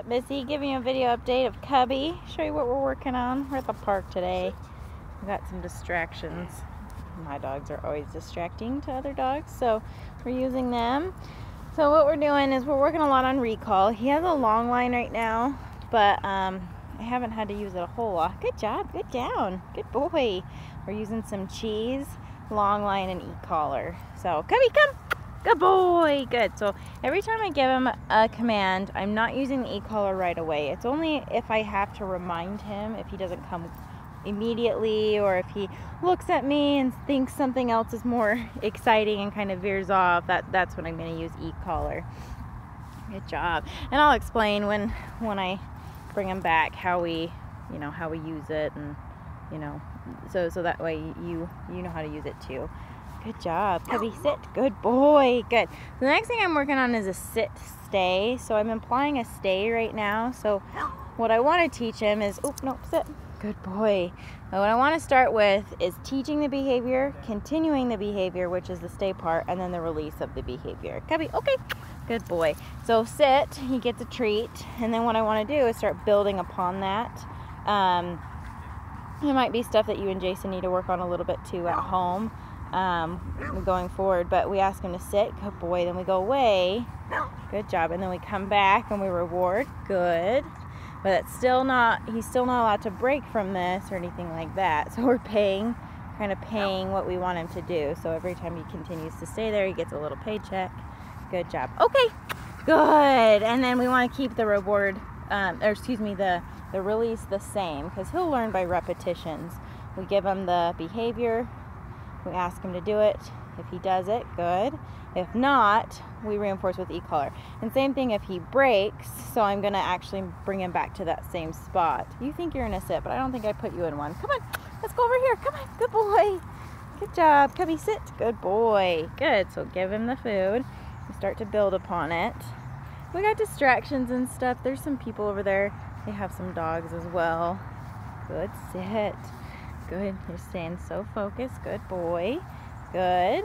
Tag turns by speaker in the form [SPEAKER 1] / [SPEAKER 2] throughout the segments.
[SPEAKER 1] up, Missy? Giving you a video update of Cubby. Show you what we're working on. We're at the park today. We got some distractions. My dogs are always distracting to other dogs, so we're using them. So what we're doing is we're working a lot on recall. He has a long line right now, but um, I haven't had to use it a whole lot. Good job, good down, good boy. We're using some cheese, long line, and e-collar. So Cubby, come. Good boy, good. So every time I give him a command, I'm not using the e-collar right away. It's only if I have to remind him if he doesn't come immediately or if he looks at me and thinks something else is more exciting and kind of veers off, that, that's when I'm gonna use e-collar. Good job. And I'll explain when, when I bring him back how we, you know, how we use it and, you know, so, so that way you, you know how to use it too. Good job. Cubby, sit. Good boy. Good. The next thing I'm working on is a sit stay. So I'm implying a stay right now. So what I want to teach him is, oh, no, sit. Good boy. what I want to start with is teaching the behavior, continuing the behavior, which is the stay part, and then the release of the behavior. Cubby, okay. Good boy. So sit, he gets a treat, and then what I want to do is start building upon that. Um, it might be stuff that you and Jason need to work on a little bit too at home um, going forward. But we ask him to sit, good boy. Then we go away, good job. And then we come back and we reward, good. But it's still not, he's still not allowed to break from this or anything like that. So we're paying, kind of paying what we want him to do. So every time he continues to stay there, he gets a little paycheck. Good job. Okay, good. And then we want to keep the reward, um, or excuse me, the, the release the same because he'll learn by repetitions. We give him the behavior, we ask him to do it. If he does it, good. If not, we reinforce with e-collar. And same thing if he breaks, so I'm gonna actually bring him back to that same spot. You think you're in a sit, but I don't think I put you in one. Come on, let's go over here. Come on, good boy. Good job, Cubby, sit. Good boy. Good, so give him the food. We start to build upon it. We got distractions and stuff. There's some people over there. They have some dogs as well. Good, sit. Good. You're staying so focused. Good boy. Good.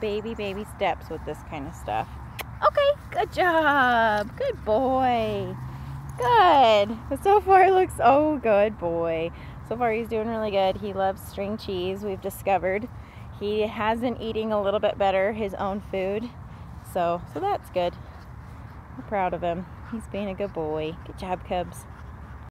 [SPEAKER 1] Baby, baby steps with this kind of stuff. Okay, good job. Good boy. Good. So far looks, oh, good boy. So far he's doing really good. He loves string cheese, we've discovered. He has been eating a little bit better his own food. So, so that's good. I'm proud of him. He's being a good boy. Good job, Cubs.